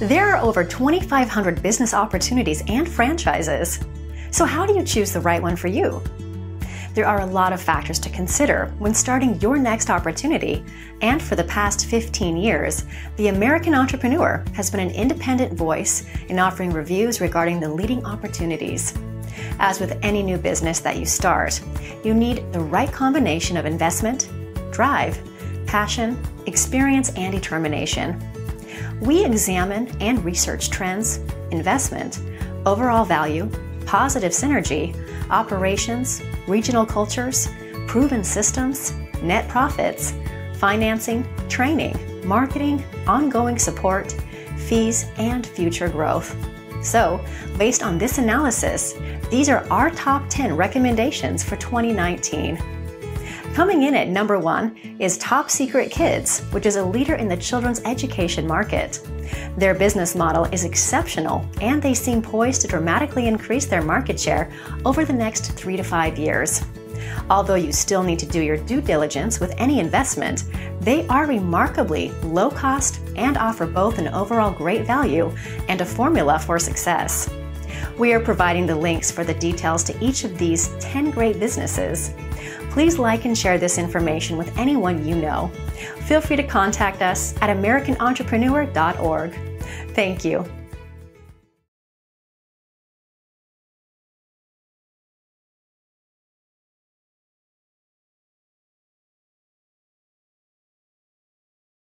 There are over 2,500 business opportunities and franchises. So, how do you choose the right one for you? There are a lot of factors to consider when starting your next opportunity, and for the past 15 years, the American Entrepreneur has been an independent voice in offering reviews regarding the leading opportunities. As with any new business that you start, you need the right combination of investment, drive, passion, experience, and determination. We examine and research trends, investment, overall value, positive synergy, operations, regional cultures, proven systems, net profits, financing, training, marketing, ongoing support, fees, and future growth. So, based on this analysis, these are our top 10 recommendations for 2019. Coming in at number one is Top Secret Kids, which is a leader in the children's education market. Their business model is exceptional, and they seem poised to dramatically increase their market share over the next three to five years. Although you still need to do your due diligence with any investment, they are remarkably low cost and offer both an overall great value and a formula for success. We are providing the links for the details to each of these 10 great businesses. Please like and share this information with anyone you know. Feel free to contact us at AmericanEntrepreneur.org. Thank you.